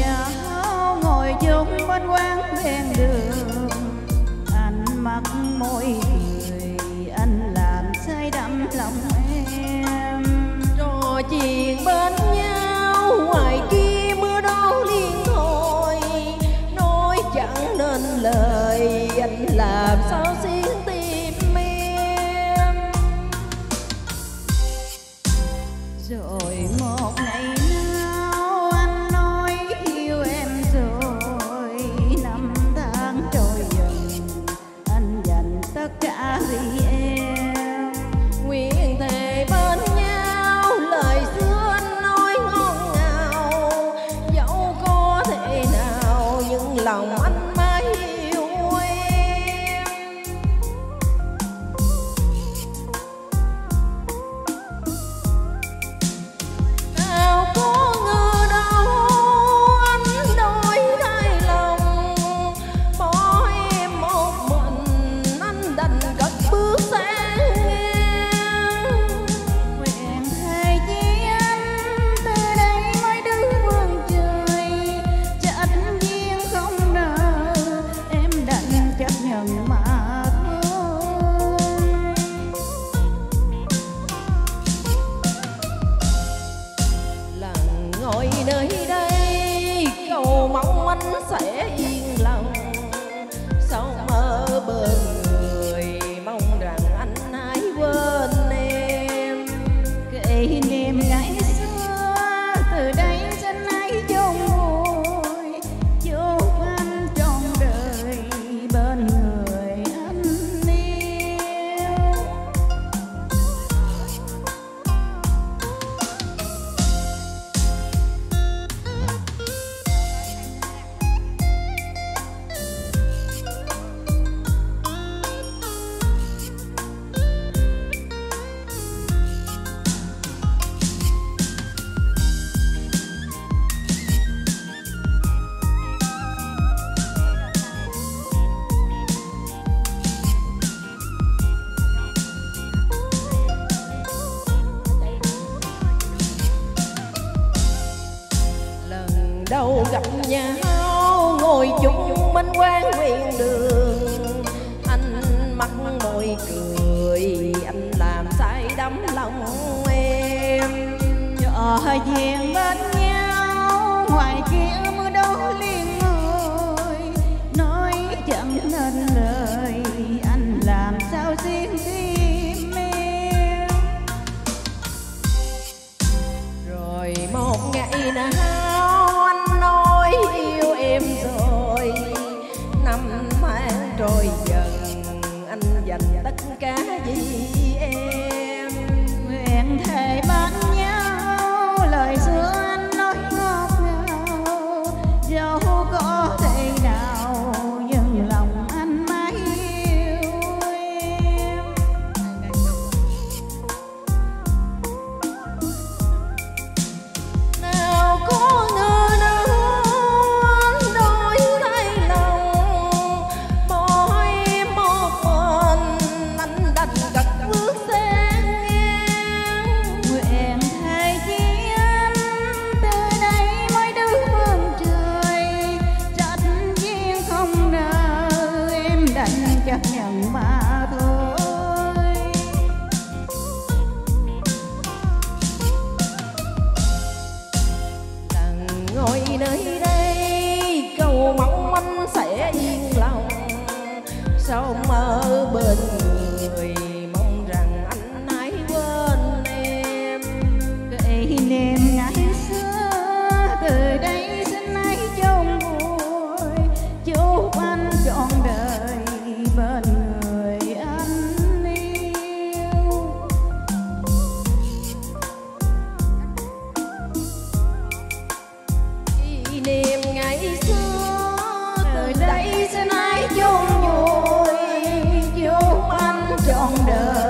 nhau ngồi chung bên quán ven đường anh mặc môi sẽ yên lòng. Sau mơ bên người, mong rằng anh hãy quên em. Kỷ niệm đâu gặp nhau ngồi chung bên quan nguyện đường. Anh mắt môi cười, anh làm say đắm lòng em. Nhỏ dàng bên nhau, ngoài kia mưa đó liền người. Nói chẳng nên lời, anh làm sao riêng tim em? Rồi một ngày nào trôi dần anh dành tất cả vì em nguyện thề bánh. sao mơ bên người? đời